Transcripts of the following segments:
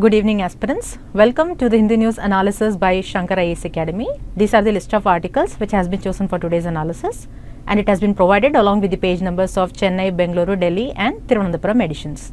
Good evening aspirants. Welcome to the Hindu News analysis by Shankar IAS Academy. These are the list of articles which has been chosen for today's analysis and it has been provided along with the page numbers of Chennai, Bengaluru, Delhi and Thiruvananthapuram editions.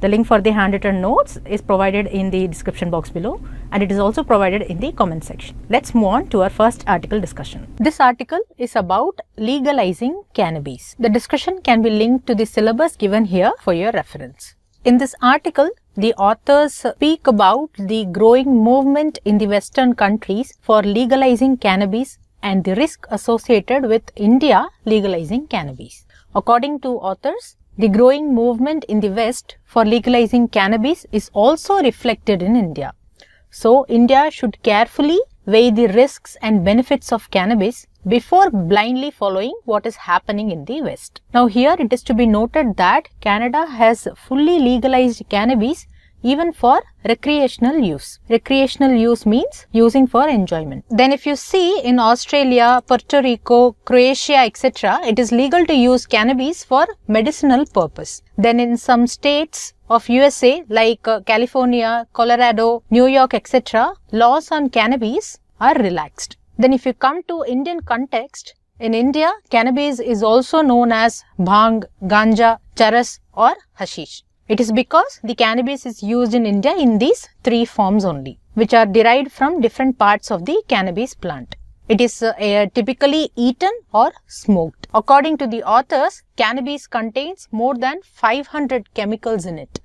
The link for the handwritten notes is provided in the description box below and it is also provided in the comment section. Let's move on to our first article discussion. This article is about legalizing cannabis. The discussion can be linked to the syllabus given here for your reference. In this article, the authors speak about the growing movement in the Western countries for legalizing cannabis and the risk associated with India legalizing cannabis. According to authors, the growing movement in the West for legalizing cannabis is also reflected in India. So, India should carefully weigh the risks and benefits of cannabis before blindly following what is happening in the West. Now, here it is to be noted that Canada has fully legalized cannabis even for recreational use. Recreational use means using for enjoyment. Then if you see in Australia, Puerto Rico, Croatia, etc., it is legal to use cannabis for medicinal purpose. Then in some states of USA like uh, California, Colorado, New York, etc., laws on cannabis are relaxed. Then if you come to Indian context, in India, cannabis is also known as bhang, ganja, charas or hashish. It is because the cannabis is used in India in these three forms only, which are derived from different parts of the cannabis plant. It is uh, uh, typically eaten or smoked. According to the authors, cannabis contains more than 500 chemicals in it,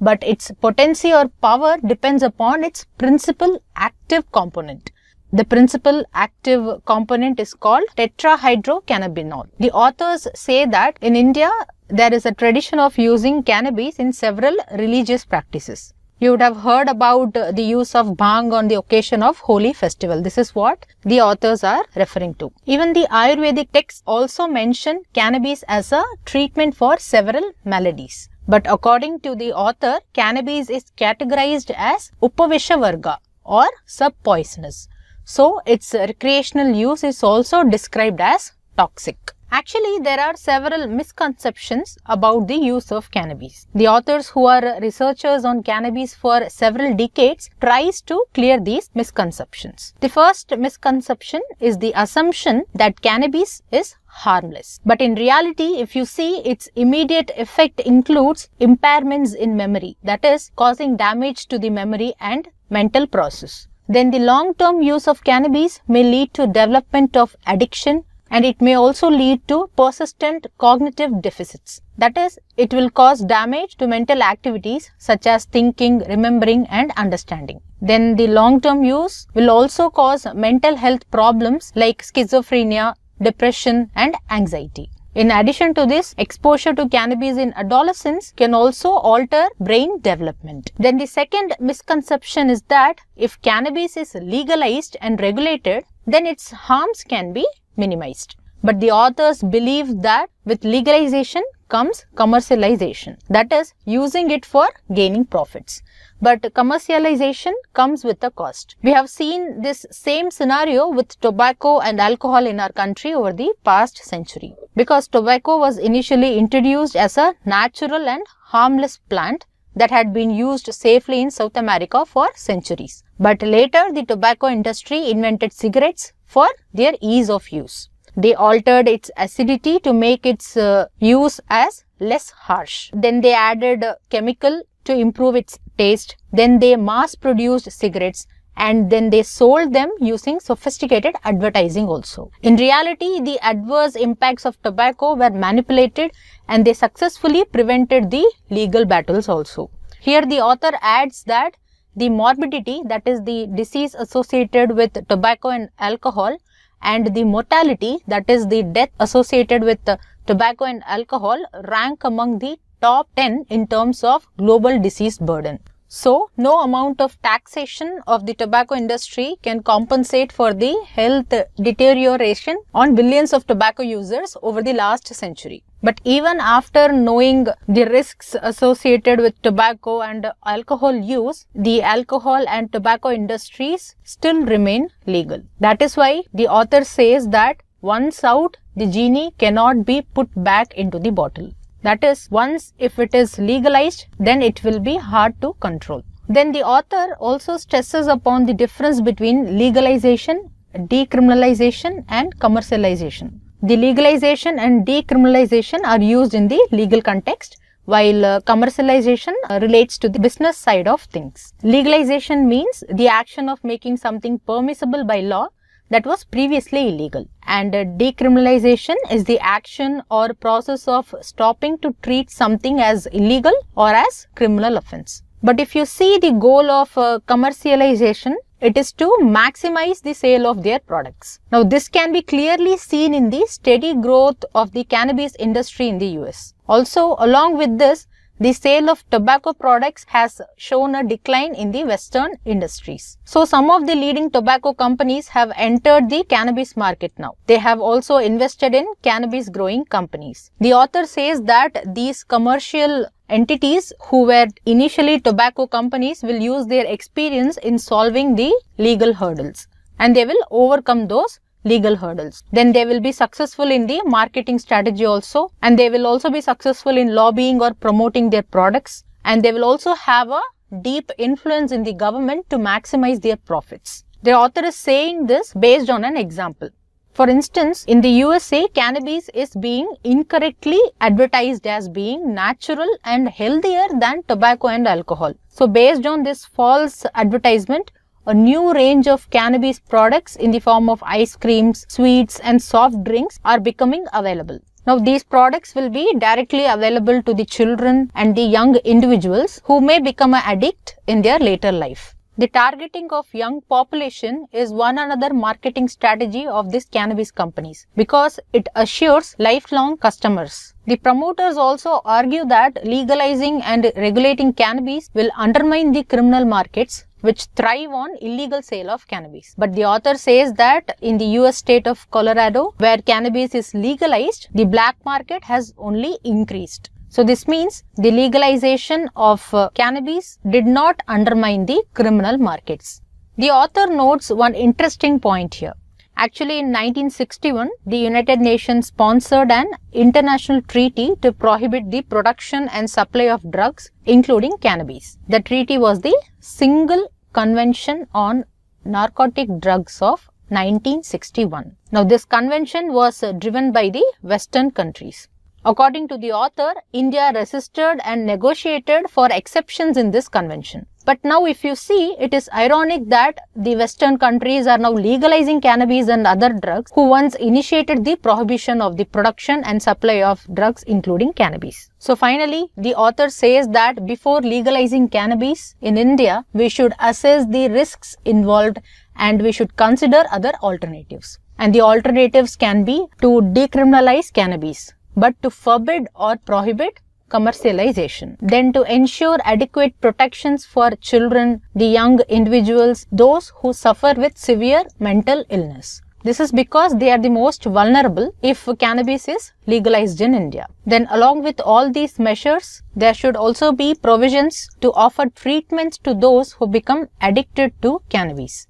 but its potency or power depends upon its principal active component. The principal active component is called tetrahydrocannabinol. The authors say that in India, there is a tradition of using cannabis in several religious practices. You would have heard about the use of bhang on the occasion of Holi festival. This is what the authors are referring to. Even the Ayurvedic texts also mention cannabis as a treatment for several maladies. But according to the author, cannabis is categorized as Upavisha Varga or sub-poisonous. So, its recreational use is also described as toxic. Actually, there are several misconceptions about the use of cannabis. The authors who are researchers on cannabis for several decades tries to clear these misconceptions. The first misconception is the assumption that cannabis is harmless. But in reality, if you see its immediate effect includes impairments in memory, that is causing damage to the memory and mental process. Then the long-term use of cannabis may lead to development of addiction, and it may also lead to persistent cognitive deficits. That is, it will cause damage to mental activities such as thinking, remembering and understanding. Then the long-term use will also cause mental health problems like schizophrenia, depression and anxiety. In addition to this, exposure to cannabis in adolescence can also alter brain development. Then the second misconception is that if cannabis is legalized and regulated, then its harms can be minimized. But the authors believe that with legalization comes commercialization, that is, using it for gaining profits. But commercialization comes with a cost. We have seen this same scenario with tobacco and alcohol in our country over the past century. Because tobacco was initially introduced as a natural and harmless plant that had been used safely in South America for centuries. But later, the tobacco industry invented cigarettes for their ease of use. They altered its acidity to make its uh, use as less harsh. Then they added chemical to improve its taste. Then they mass produced cigarettes and then they sold them using sophisticated advertising also. In reality, the adverse impacts of tobacco were manipulated and they successfully prevented the legal battles also. Here the author adds that the morbidity that is the disease associated with tobacco and alcohol and the mortality that is the death associated with tobacco and alcohol rank among the top 10 in terms of global disease burden. So, no amount of taxation of the tobacco industry can compensate for the health deterioration on billions of tobacco users over the last century. But even after knowing the risks associated with tobacco and alcohol use, the alcohol and tobacco industries still remain legal. That is why the author says that once out, the genie cannot be put back into the bottle. That is, once if it is legalized, then it will be hard to control. Then the author also stresses upon the difference between legalization, decriminalization and commercialization. The legalization and decriminalization are used in the legal context while uh, commercialization uh, relates to the business side of things. Legalization means the action of making something permissible by law that was previously illegal and uh, decriminalization is the action or process of stopping to treat something as illegal or as criminal offense. But if you see the goal of uh, commercialization, it is to maximize the sale of their products. Now, this can be clearly seen in the steady growth of the cannabis industry in the US. Also, along with this, the sale of tobacco products has shown a decline in the western industries. So some of the leading tobacco companies have entered the cannabis market now. They have also invested in cannabis growing companies. The author says that these commercial entities who were initially tobacco companies will use their experience in solving the legal hurdles and they will overcome those legal hurdles. Then they will be successful in the marketing strategy also and they will also be successful in lobbying or promoting their products and they will also have a deep influence in the government to maximize their profits. The author is saying this based on an example. For instance, in the USA, cannabis is being incorrectly advertised as being natural and healthier than tobacco and alcohol. So based on this false advertisement, a new range of cannabis products in the form of ice creams, sweets and soft drinks are becoming available. Now these products will be directly available to the children and the young individuals who may become an addict in their later life. The targeting of young population is one another marketing strategy of these cannabis companies because it assures lifelong customers. The promoters also argue that legalizing and regulating cannabis will undermine the criminal markets which thrive on illegal sale of cannabis. But the author says that in the US state of Colorado, where cannabis is legalized, the black market has only increased. So this means the legalization of uh, cannabis did not undermine the criminal markets. The author notes one interesting point here. Actually, in 1961, the United Nations sponsored an international treaty to prohibit the production and supply of drugs, including cannabis. The treaty was the single Convention on Narcotic Drugs of 1961. Now, this convention was uh, driven by the Western countries. According to the author, India resisted and negotiated for exceptions in this convention. But now if you see, it is ironic that the western countries are now legalizing cannabis and other drugs who once initiated the prohibition of the production and supply of drugs including cannabis. So finally, the author says that before legalizing cannabis in India, we should assess the risks involved and we should consider other alternatives. And the alternatives can be to decriminalize cannabis, but to forbid or prohibit commercialization. Then to ensure adequate protections for children, the young individuals, those who suffer with severe mental illness. This is because they are the most vulnerable if cannabis is legalized in India. Then along with all these measures, there should also be provisions to offer treatments to those who become addicted to cannabis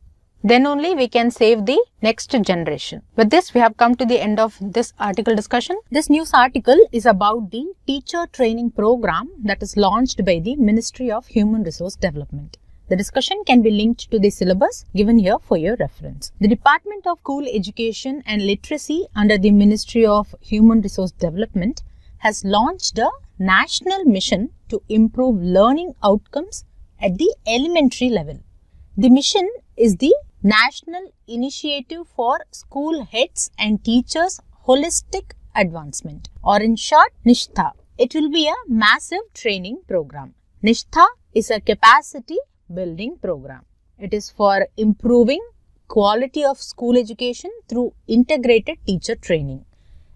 then only we can save the next generation. With this, we have come to the end of this article discussion. This news article is about the teacher training program that is launched by the Ministry of Human Resource Development. The discussion can be linked to the syllabus given here for your reference. The Department of School Education and Literacy under the Ministry of Human Resource Development has launched a national mission to improve learning outcomes at the elementary level. The mission is the National Initiative for School Heads and Teachers Holistic Advancement or in short NISHTHA. It will be a massive training program. NISHTHA is a capacity building program. It is for improving quality of school education through integrated teacher training.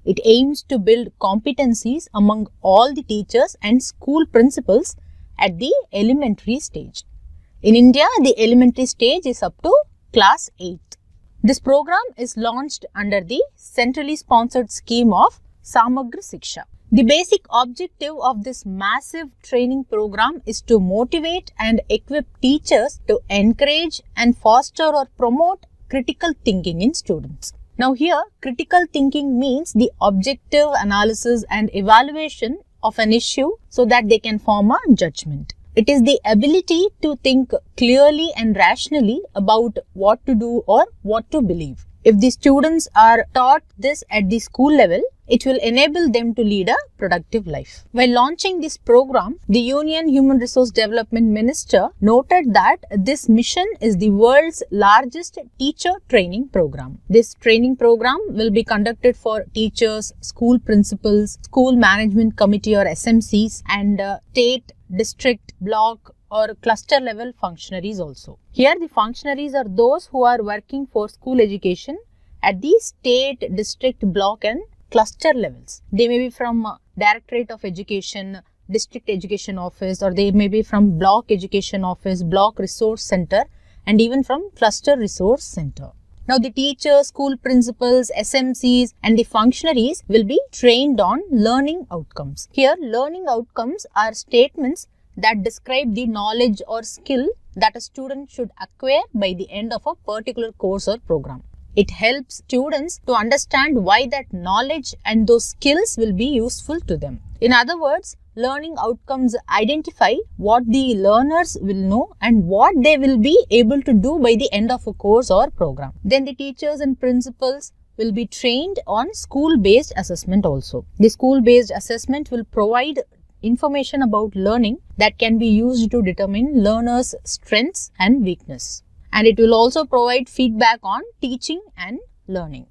It aims to build competencies among all the teachers and school principals at the elementary stage. In India, the elementary stage is up to class 8. This program is launched under the centrally sponsored scheme of Samagra Shiksha. The basic objective of this massive training program is to motivate and equip teachers to encourage and foster or promote critical thinking in students. Now here, critical thinking means the objective analysis and evaluation of an issue so that they can form a judgment. It is the ability to think clearly and rationally about what to do or what to believe. If the students are taught this at the school level, it will enable them to lead a productive life. While launching this program, the Union Human Resource Development Minister noted that this mission is the world's largest teacher training program. This training program will be conducted for teachers, school principals, school management committee or SMCs and uh, state, district, block or cluster level functionaries also. Here the functionaries are those who are working for school education at the state, district, block and cluster levels. They may be from uh, Directorate of Education, District Education Office or they may be from Block Education Office, Block Resource Center and even from Cluster Resource Center. Now the teachers, school principals, SMCs and the functionaries will be trained on learning outcomes. Here learning outcomes are statements that describe the knowledge or skill that a student should acquire by the end of a particular course or program. It helps students to understand why that knowledge and those skills will be useful to them. In other words, learning outcomes identify what the learners will know and what they will be able to do by the end of a course or program. Then the teachers and principals will be trained on school based assessment also. The school based assessment will provide information about learning that can be used to determine learners' strengths and weakness. And it will also provide feedback on teaching and learning.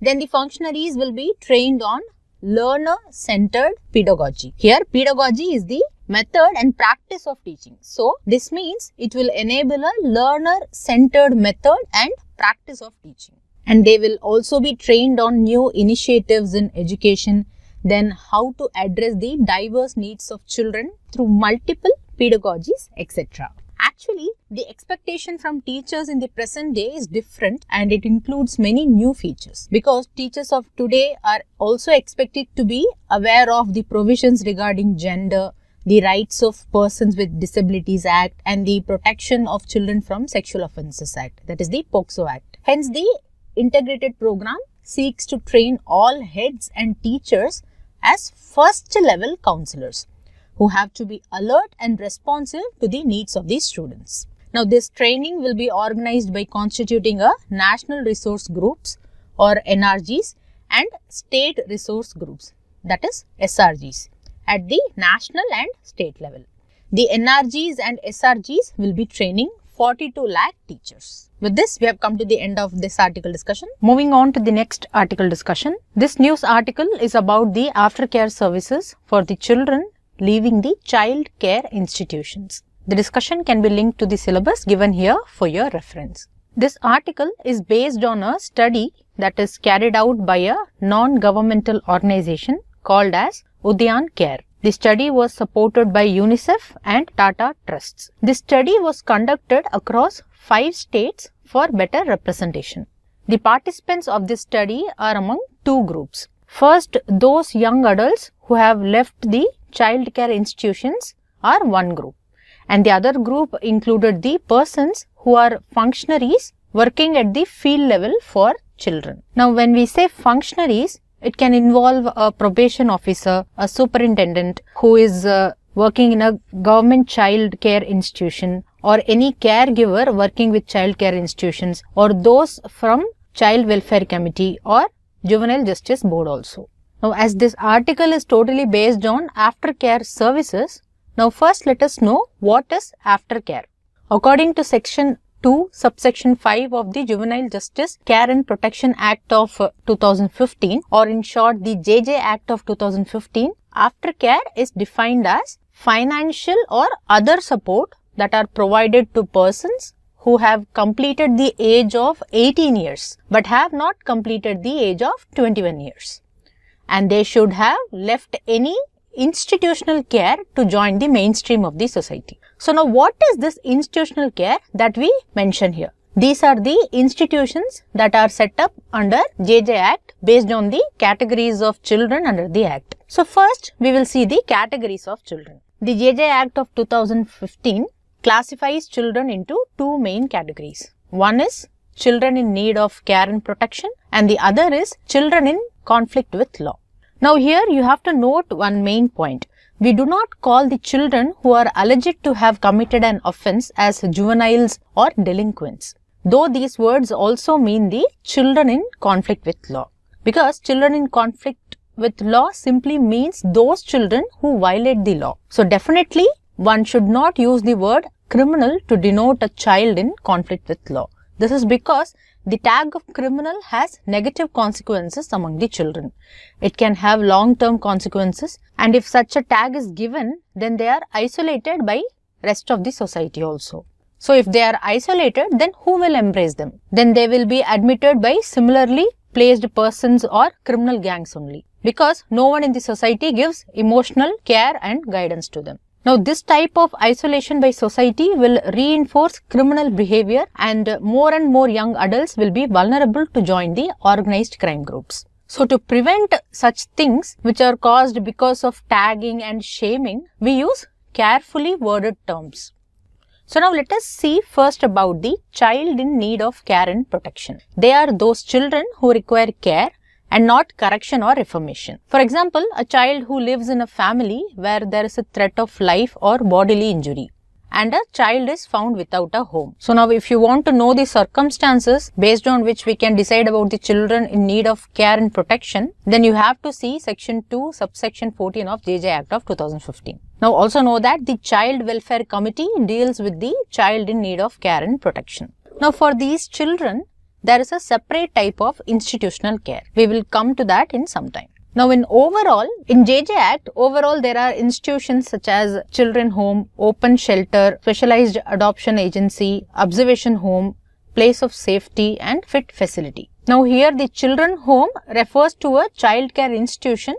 Then the functionaries will be trained on learner-centered pedagogy. Here, pedagogy is the method and practice of teaching. So, this means it will enable a learner-centered method and practice of teaching. And they will also be trained on new initiatives in education then how to address the diverse needs of children through multiple pedagogies, etc. Actually, the expectation from teachers in the present day is different and it includes many new features because teachers of today are also expected to be aware of the provisions regarding gender, the Rights of Persons with Disabilities Act and the Protection of Children from Sexual Offences Act, that is the POCSO Act. Hence, the integrated program seeks to train all heads and teachers as first level counselors who have to be alert and responsive to the needs of these students. Now, this training will be organized by constituting a national resource groups or NRGs and state resource groups that is SRGs at the national and state level. The NRGs and SRGs will be training 42 lakh teachers. With this, we have come to the end of this article discussion. Moving on to the next article discussion. This news article is about the aftercare services for the children leaving the child care institutions. The discussion can be linked to the syllabus given here for your reference. This article is based on a study that is carried out by a non-governmental organization called as Udayan Care. The study was supported by UNICEF and Tata Trusts. The study was conducted across five states for better representation. The participants of this study are among two groups. First, those young adults who have left the child care institutions are one group. And the other group included the persons who are functionaries working at the field level for children. Now, when we say functionaries, it can involve a probation officer, a superintendent who is uh, working in a government child care institution or any caregiver working with child care institutions or those from child welfare committee or juvenile justice board also. Now as this article is totally based on aftercare services, now first let us know what is aftercare. According to section 2 subsection 5 of the Juvenile Justice Care and Protection Act of uh, 2015 or in short the JJ Act of 2015, aftercare is defined as financial or other support that are provided to persons who have completed the age of 18 years but have not completed the age of 21 years. And they should have left any institutional care to join the mainstream of the society. So now what is this institutional care that we mention here? These are the institutions that are set up under JJ Act based on the categories of children under the Act. So first we will see the categories of children. The JJ Act of 2015 classifies children into two main categories. One is children in need of care and protection and the other is children in conflict with law. Now here you have to note one main point. We do not call the children who are alleged to have committed an offence as juveniles or delinquents. Though these words also mean the children in conflict with law. Because children in conflict with law simply means those children who violate the law. So definitely one should not use the word criminal to denote a child in conflict with law. This is because the tag of criminal has negative consequences among the children. It can have long-term consequences and if such a tag is given, then they are isolated by rest of the society also. So if they are isolated, then who will embrace them? Then they will be admitted by similarly placed persons or criminal gangs only because no one in the society gives emotional care and guidance to them. Now, this type of isolation by society will reinforce criminal behavior and more and more young adults will be vulnerable to join the organized crime groups. So, to prevent such things which are caused because of tagging and shaming, we use carefully worded terms. So, now let us see first about the child in need of care and protection. They are those children who require care and not correction or reformation. For example, a child who lives in a family where there is a threat of life or bodily injury and a child is found without a home. So now if you want to know the circumstances based on which we can decide about the children in need of care and protection, then you have to see section 2 subsection 14 of JJ Act of 2015. Now also know that the Child Welfare Committee deals with the child in need of care and protection. Now for these children, there is a separate type of institutional care. We will come to that in some time. Now in overall, in JJ Act, overall there are institutions such as children home, open shelter, specialized adoption agency, observation home, place of safety and fit facility. Now here the children home refers to a child care institution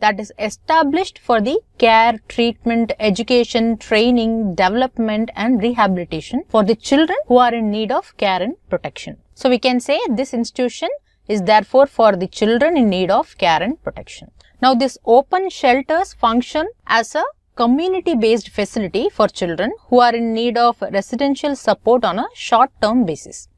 that is established for the care, treatment, education, training, development and rehabilitation for the children who are in need of care and protection. So we can say this institution is therefore for the children in need of care and protection. Now this open shelters function as a community based facility for children who are in need of residential support on a short term basis.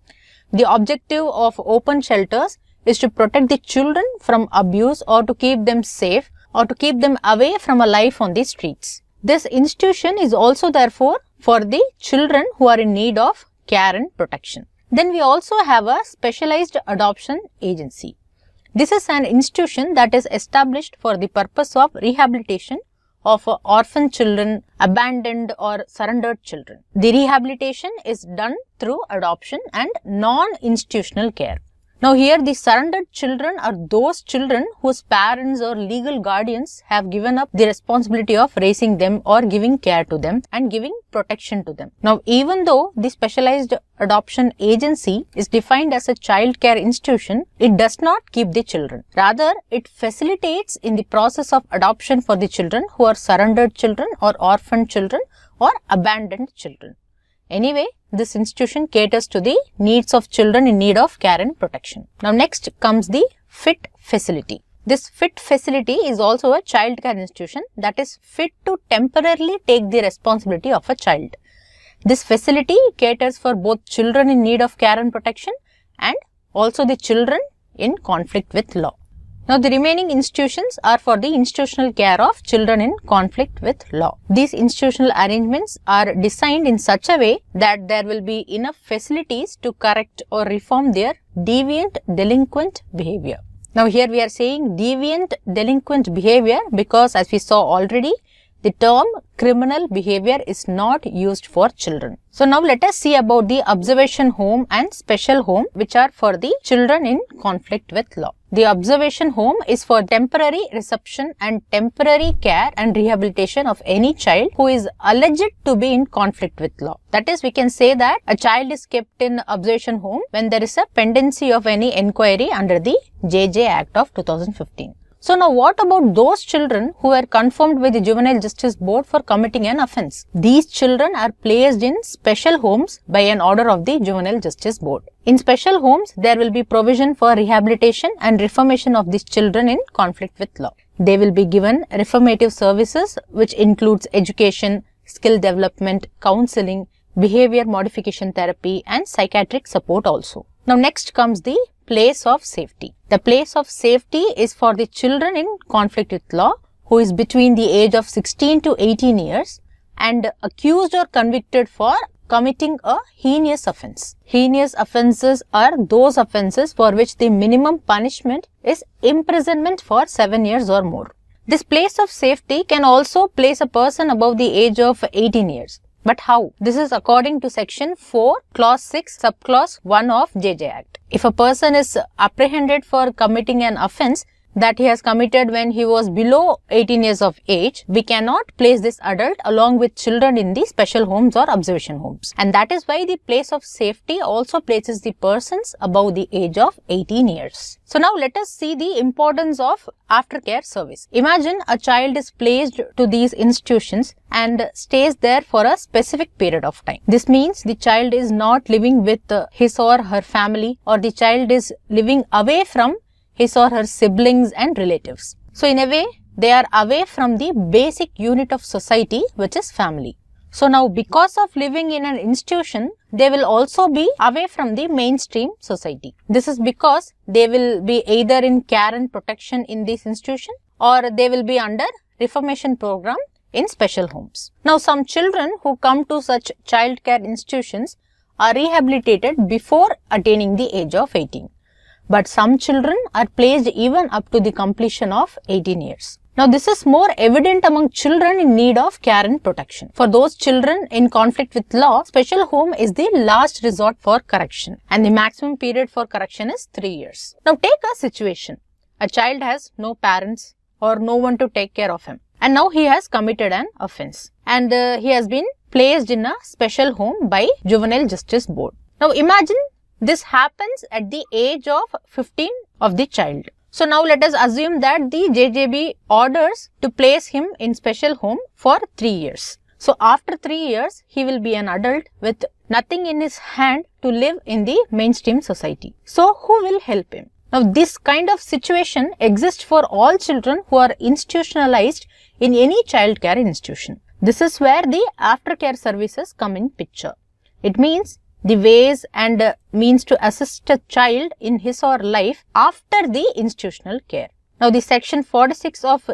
The objective of open shelters is to protect the children from abuse or to keep them safe or to keep them away from a life on the streets. This institution is also therefore for the children who are in need of care and protection. Then we also have a specialized adoption agency. This is an institution that is established for the purpose of rehabilitation of orphan children, abandoned or surrendered children. The rehabilitation is done through adoption and non-institutional care. Now here the surrendered children are those children whose parents or legal guardians have given up the responsibility of raising them or giving care to them and giving protection to them. Now even though the specialized adoption agency is defined as a child care institution, it does not keep the children. Rather, it facilitates in the process of adoption for the children who are surrendered children or orphan children or abandoned children. Anyway, this institution caters to the needs of children in need of care and protection. Now next comes the FIT facility. This FIT facility is also a child care institution that is fit to temporarily take the responsibility of a child. This facility caters for both children in need of care and protection and also the children in conflict with law. Now, the remaining institutions are for the institutional care of children in conflict with law. These institutional arrangements are designed in such a way that there will be enough facilities to correct or reform their deviant delinquent behavior. Now, here we are saying deviant delinquent behavior because as we saw already, the term criminal behavior is not used for children. So now let us see about the observation home and special home which are for the children in conflict with law. The observation home is for temporary reception and temporary care and rehabilitation of any child who is alleged to be in conflict with law. That is, we can say that a child is kept in observation home when there is a pendency of any inquiry under the JJ Act of 2015. So now what about those children who were confirmed by the Juvenile Justice Board for committing an offence? These children are placed in special homes by an order of the Juvenile Justice Board. In special homes, there will be provision for rehabilitation and reformation of these children in conflict with law. They will be given reformative services which includes education, skill development, counseling, behavior modification therapy and psychiatric support also. Now next comes the place of safety. The place of safety is for the children in conflict with law who is between the age of 16 to 18 years and accused or convicted for committing a heinous offense. Heinous offenses are those offenses for which the minimum punishment is imprisonment for 7 years or more. This place of safety can also place a person above the age of 18 years. But how? This is according to section 4, clause 6, subclause 1 of JJ Act. If a person is apprehended for committing an offense, that he has committed when he was below 18 years of age, we cannot place this adult along with children in the special homes or observation homes. And that is why the place of safety also places the persons above the age of 18 years. So now let us see the importance of aftercare service. Imagine a child is placed to these institutions and stays there for a specific period of time. This means the child is not living with his or her family or the child is living away from his or her siblings and relatives. So in a way, they are away from the basic unit of society, which is family. So now because of living in an institution, they will also be away from the mainstream society. This is because they will be either in care and protection in this institution or they will be under reformation program in special homes. Now some children who come to such child care institutions are rehabilitated before attaining the age of 18 but some children are placed even up to the completion of 18 years. Now, this is more evident among children in need of care and protection. For those children in conflict with law, special home is the last resort for correction and the maximum period for correction is 3 years. Now, take a situation. A child has no parents or no one to take care of him and now he has committed an offense and uh, he has been placed in a special home by Juvenile Justice Board. Now, imagine this happens at the age of 15 of the child. So now let us assume that the JJB orders to place him in special home for 3 years. So after 3 years, he will be an adult with nothing in his hand to live in the mainstream society. So who will help him? Now this kind of situation exists for all children who are institutionalized in any child care institution. This is where the aftercare services come in picture. It means the ways and uh, means to assist a child in his or life after the institutional care. Now, the section 46 of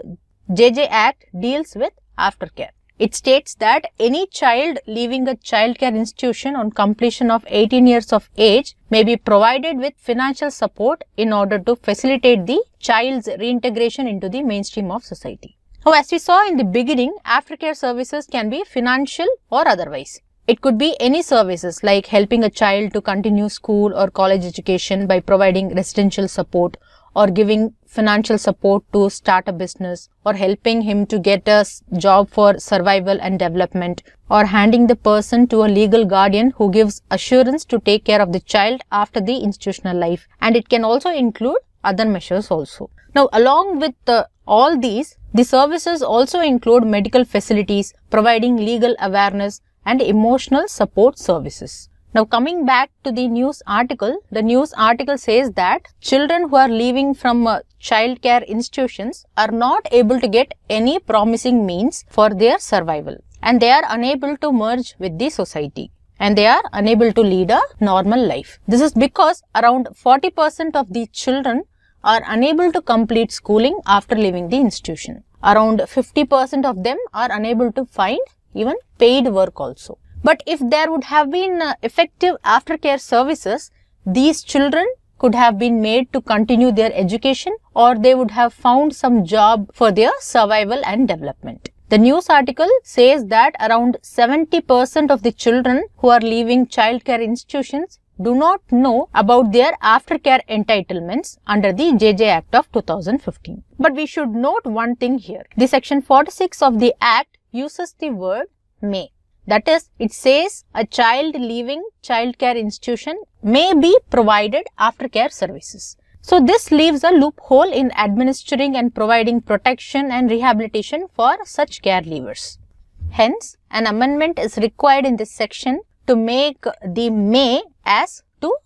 JJ Act deals with aftercare. It states that any child leaving a childcare institution on completion of 18 years of age may be provided with financial support in order to facilitate the child's reintegration into the mainstream of society. Now, as we saw in the beginning, aftercare services can be financial or otherwise. It could be any services like helping a child to continue school or college education by providing residential support or giving financial support to start a business or helping him to get a job for survival and development or handing the person to a legal guardian who gives assurance to take care of the child after the institutional life and it can also include other measures also. Now along with the, all these, the services also include medical facilities, providing legal awareness, and emotional support services. Now coming back to the news article, the news article says that children who are leaving from uh, child care institutions are not able to get any promising means for their survival and they are unable to merge with the society and they are unable to lead a normal life. This is because around 40% of the children are unable to complete schooling after leaving the institution. Around 50% of them are unable to find even paid work also. But if there would have been uh, effective aftercare services, these children could have been made to continue their education or they would have found some job for their survival and development. The news article says that around 70% of the children who are leaving childcare institutions do not know about their aftercare entitlements under the JJ Act of 2015. But we should note one thing here. The section 46 of the Act uses the word may. That is, it says a child leaving childcare institution may be provided aftercare services. So this leaves a loophole in administering and providing protection and rehabilitation for such care leavers. Hence, an amendment is required in this section to make the may as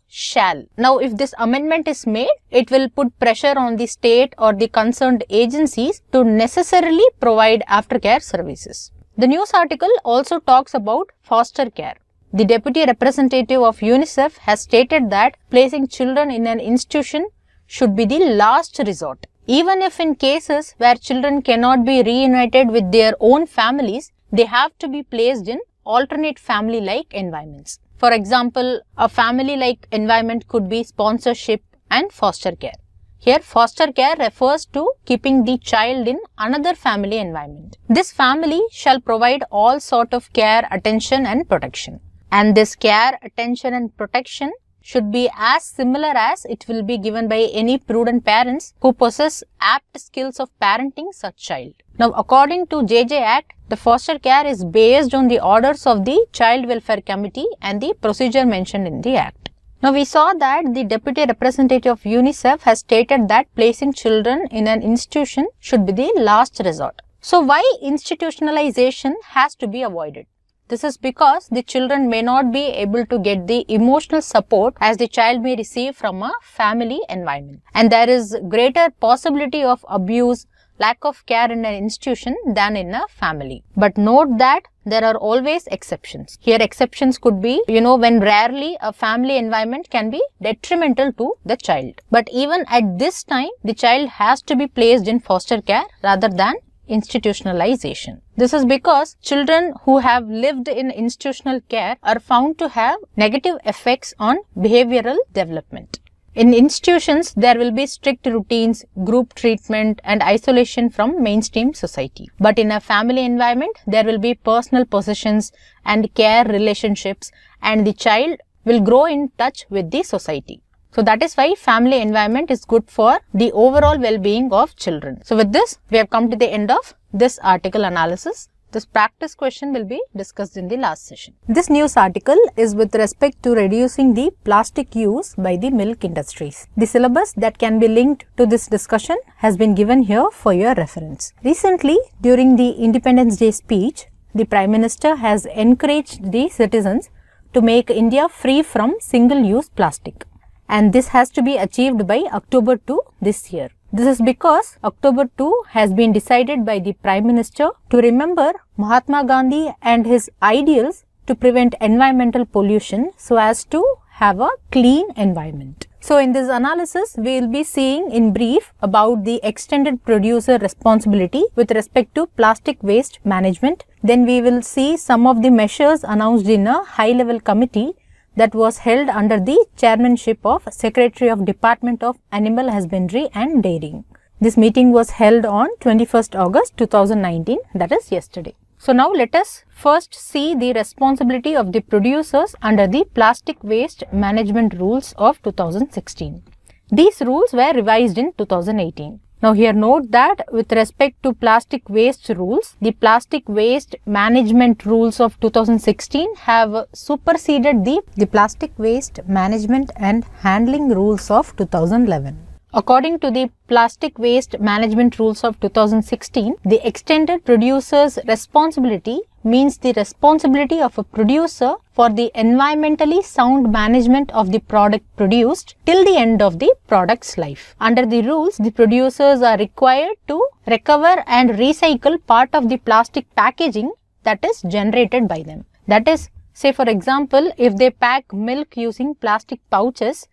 shall. Now, if this amendment is made, it will put pressure on the state or the concerned agencies to necessarily provide aftercare services. The news article also talks about foster care. The deputy representative of UNICEF has stated that placing children in an institution should be the last resort. even if in cases where children cannot be reunited with their own families, they have to be placed in alternate family like environments. For example, a family like environment could be sponsorship and foster care. Here, foster care refers to keeping the child in another family environment. This family shall provide all sort of care, attention and protection. And this care, attention and protection should be as similar as it will be given by any prudent parents who possess apt skills of parenting such child. Now, according to JJ Act, the foster care is based on the orders of the Child Welfare Committee and the procedure mentioned in the Act. Now, we saw that the Deputy Representative of UNICEF has stated that placing children in an institution should be the last resort. So, why institutionalization has to be avoided? This is because the children may not be able to get the emotional support as the child may receive from a family environment. And there is greater possibility of abuse, lack of care in an institution than in a family. But note that there are always exceptions. Here exceptions could be, you know, when rarely a family environment can be detrimental to the child. But even at this time, the child has to be placed in foster care rather than institutionalization. This is because children who have lived in institutional care are found to have negative effects on behavioral development. In institutions, there will be strict routines, group treatment and isolation from mainstream society. But in a family environment, there will be personal possessions and care relationships and the child will grow in touch with the society. So that is why family environment is good for the overall well-being of children. So with this, we have come to the end of this article analysis. This practice question will be discussed in the last session. This news article is with respect to reducing the plastic use by the milk industries. The syllabus that can be linked to this discussion has been given here for your reference. Recently, during the Independence Day speech, the Prime Minister has encouraged the citizens to make India free from single-use plastic. And this has to be achieved by October 2 this year. This is because October 2 has been decided by the Prime Minister to remember Mahatma Gandhi and his ideals to prevent environmental pollution so as to have a clean environment. So in this analysis, we will be seeing in brief about the extended producer responsibility with respect to plastic waste management. Then we will see some of the measures announced in a high level committee that was held under the chairmanship of Secretary of Department of Animal Husbandry and Dairying. This meeting was held on 21st August 2019 that is yesterday. So now let us first see the responsibility of the producers under the plastic waste management rules of 2016. These rules were revised in 2018. Now here note that with respect to plastic waste rules, the plastic waste management rules of 2016 have superseded the, the plastic waste management and handling rules of 2011. According to the Plastic Waste Management Rules of 2016, the extended producer's responsibility means the responsibility of a producer for the environmentally sound management of the product produced till the end of the product's life. Under the rules, the producers are required to recover and recycle part of the plastic packaging that is generated by them. That is, say for example, if they pack milk using plastic pouches,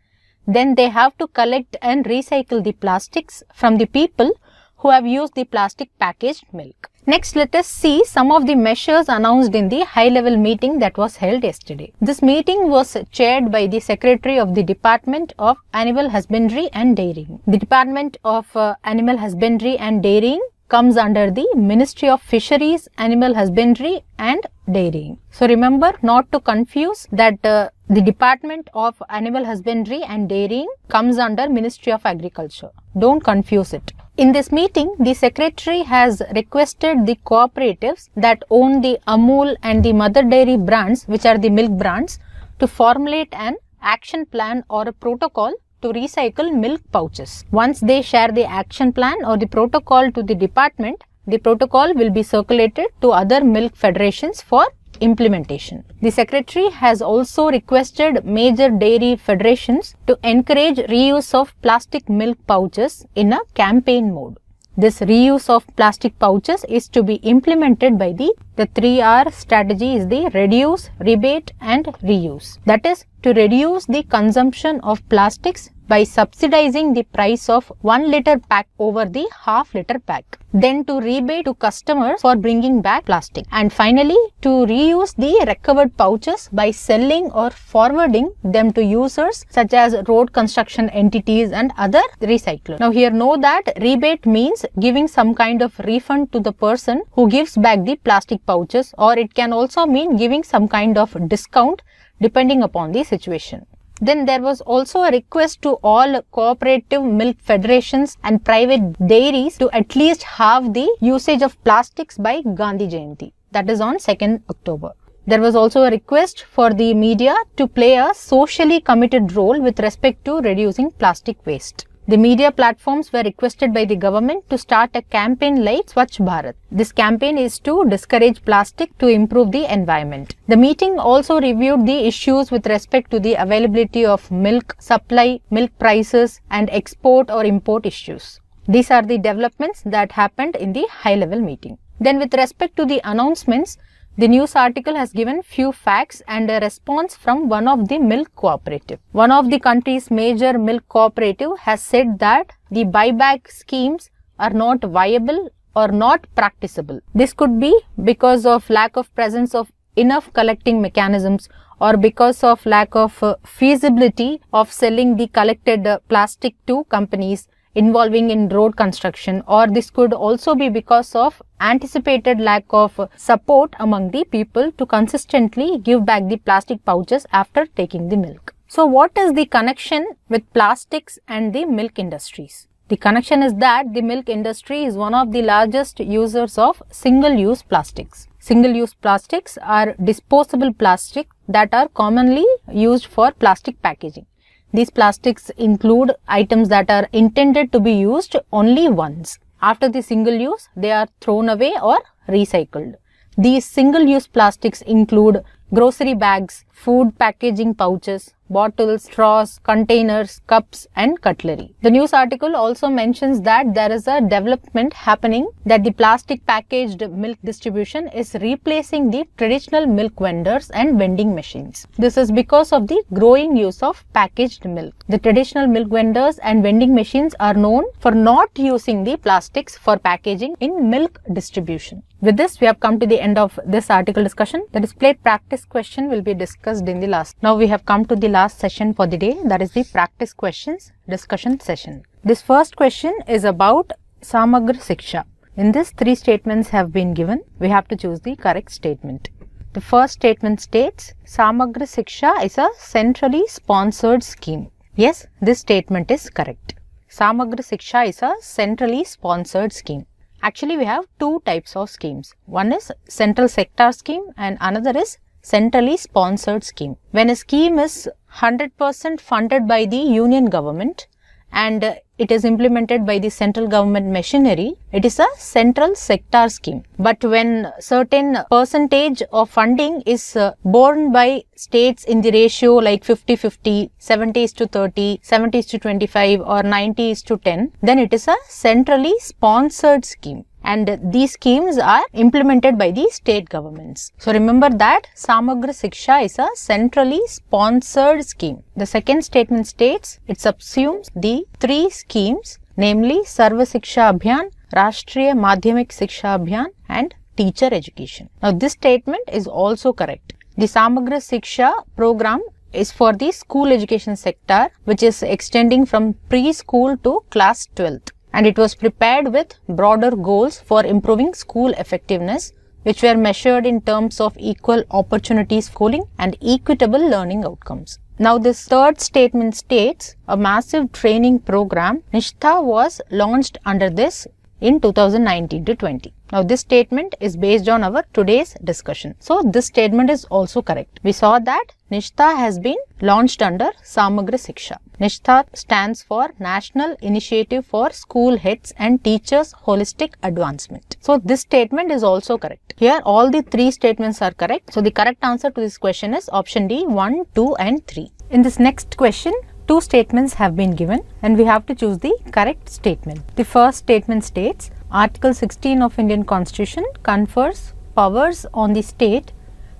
then they have to collect and recycle the plastics from the people who have used the plastic packaged milk. Next, let us see some of the measures announced in the high-level meeting that was held yesterday. This meeting was chaired by the Secretary of the Department of Animal Husbandry and Dairying. The Department of uh, Animal Husbandry and Dairying comes under the Ministry of Fisheries, Animal Husbandry and Dairying. So remember not to confuse that uh, the Department of Animal Husbandry and Dairying comes under Ministry of Agriculture. Don't confuse it. In this meeting, the Secretary has requested the cooperatives that own the Amul and the Mother Dairy brands, which are the milk brands, to formulate an action plan or a protocol to recycle milk pouches. Once they share the action plan or the protocol to the department, the protocol will be circulated to other milk federations for implementation. The Secretary has also requested major dairy federations to encourage reuse of plastic milk pouches in a campaign mode. This reuse of plastic pouches is to be implemented by the, the 3R strategy is the reduce, rebate and reuse. That is to reduce the consumption of plastics by subsidizing the price of 1 liter pack over the half liter pack. Then to rebate to customers for bringing back plastic. And finally, to reuse the recovered pouches by selling or forwarding them to users such as road construction entities and other recyclers. Now here know that rebate means giving some kind of refund to the person who gives back the plastic pouches or it can also mean giving some kind of discount depending upon the situation. Then there was also a request to all cooperative milk federations and private dairies to at least halve the usage of plastics by Gandhi Jayanti. That is on 2nd October. There was also a request for the media to play a socially committed role with respect to reducing plastic waste. The media platforms were requested by the government to start a campaign like Swachh Bharat. This campaign is to discourage plastic to improve the environment. The meeting also reviewed the issues with respect to the availability of milk, supply, milk prices and export or import issues. These are the developments that happened in the high level meeting. Then with respect to the announcements, the news article has given few facts and a response from one of the milk cooperative. One of the country's major milk cooperative has said that the buyback schemes are not viable or not practicable. This could be because of lack of presence of enough collecting mechanisms or because of lack of uh, feasibility of selling the collected uh, plastic to companies involving in road construction or this could also be because of anticipated lack of support among the people to consistently give back the plastic pouches after taking the milk. So what is the connection with plastics and the milk industries? The connection is that the milk industry is one of the largest users of single-use plastics. Single-use plastics are disposable plastic that are commonly used for plastic packaging. These plastics include items that are intended to be used only once. After the single use, they are thrown away or recycled. These single-use plastics include grocery bags, food packaging pouches, bottles, straws, containers, cups and cutlery. The news article also mentions that there is a development happening that the plastic packaged milk distribution is replacing the traditional milk vendors and vending machines. This is because of the growing use of packaged milk. The traditional milk vendors and vending machines are known for not using the plastics for packaging in milk distribution. With this, we have come to the end of this article discussion. The displayed practice question will be discussed in the last. Now we have come to the last session for the day that is the practice questions discussion session. This first question is about Samagra Shiksha. In this three statements have been given. We have to choose the correct statement. The first statement states Samagra Shiksha is a centrally sponsored scheme. Yes, this statement is correct. Samagra Shiksha is a centrally sponsored scheme. Actually, we have two types of schemes. One is central sector scheme and another is centrally sponsored scheme. When a scheme is 100% funded by the union government and it is implemented by the central government machinery, it is a central sector scheme. But when certain percentage of funding is uh, borne by states in the ratio like 50-50, 70 is to 30, 70 is to 25 or 90 is to 10, then it is a centrally sponsored scheme and these schemes are implemented by the state governments. So remember that Samagra Shiksha is a centrally sponsored scheme. The second statement states it subsumes the three schemes namely Sarva Shiksha Abhiyan, Rashtriya Madhyamik Shiksha Abhiyan and teacher education. Now this statement is also correct. The Samagra Shiksha program is for the school education sector which is extending from preschool to class 12th and it was prepared with broader goals for improving school effectiveness which were measured in terms of equal opportunity schooling and equitable learning outcomes. Now this third statement states a massive training program Nishtha was launched under this in 2019 to 20. Now this statement is based on our today's discussion. So this statement is also correct. We saw that Nishtha has been launched under Samagra Shiksha. Nishtha stands for National Initiative for School Heads and Teachers Holistic Advancement. So this statement is also correct. Here all the three statements are correct. So the correct answer to this question is option D 1, 2 and 3. In this next question, two statements have been given and we have to choose the correct statement. The first statement states Article 16 of Indian Constitution confers powers on the state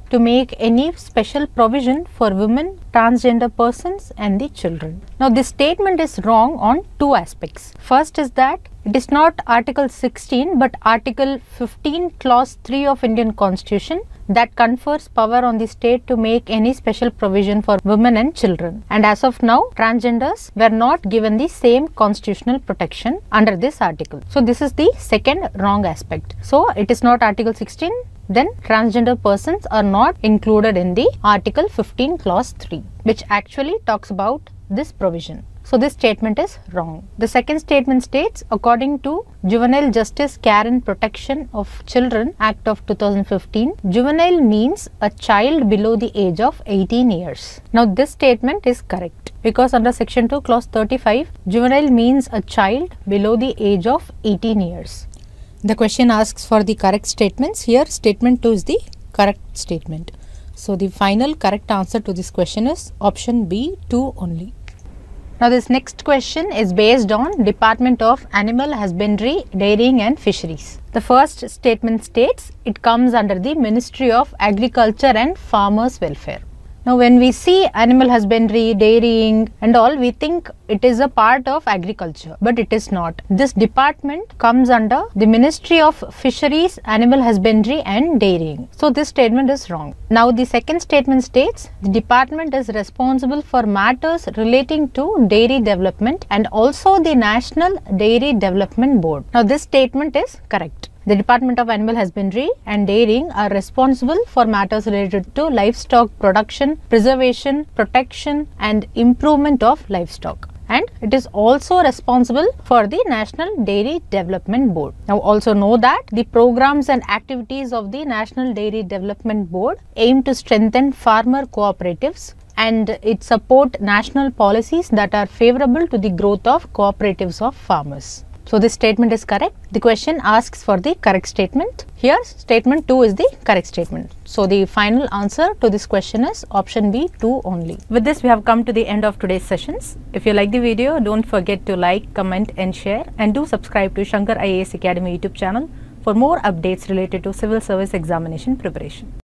to make any special provision for women, transgender persons and the children. Now this statement is wrong on two aspects. First is that it is not Article 16 but Article 15 Clause 3 of Indian Constitution that confers power on the state to make any special provision for women and children. And as of now, transgenders were not given the same constitutional protection under this article. So this is the second wrong aspect. So it is not Article 16 then transgender persons are not included in the Article 15 clause 3 which actually talks about this provision. So this statement is wrong. The second statement states according to Juvenile Justice Care and Protection of Children Act of 2015, juvenile means a child below the age of 18 years. Now this statement is correct because under section 2 clause 35 juvenile means a child below the age of 18 years. The question asks for the correct statements. Here statement 2 is the correct statement. So the final correct answer to this question is option B 2 only. Now this next question is based on Department of Animal Husbandry, Dairying and Fisheries. The first statement states it comes under the Ministry of Agriculture and Farmers Welfare. Now when we see animal husbandry, dairying and all, we think it is a part of agriculture, but it is not. This department comes under the Ministry of Fisheries, Animal Husbandry and Dairying. So this statement is wrong. Now the second statement states the department is responsible for matters relating to dairy development and also the National Dairy Development Board. Now this statement is correct. The Department of Animal Husbandry and Dairying are responsible for matters related to livestock production, preservation, protection and improvement of livestock and it is also responsible for the National Dairy Development Board. Now also know that the programs and activities of the National Dairy Development Board aim to strengthen farmer cooperatives and it support national policies that are favorable to the growth of cooperatives of farmers. So this statement is correct. The question asks for the correct statement. Here statement 2 is the correct statement. So the final answer to this question is option B 2 only. With this we have come to the end of today's sessions. If you like the video don't forget to like, comment and share and do subscribe to Shankar IAS Academy YouTube channel for more updates related to civil service examination preparation.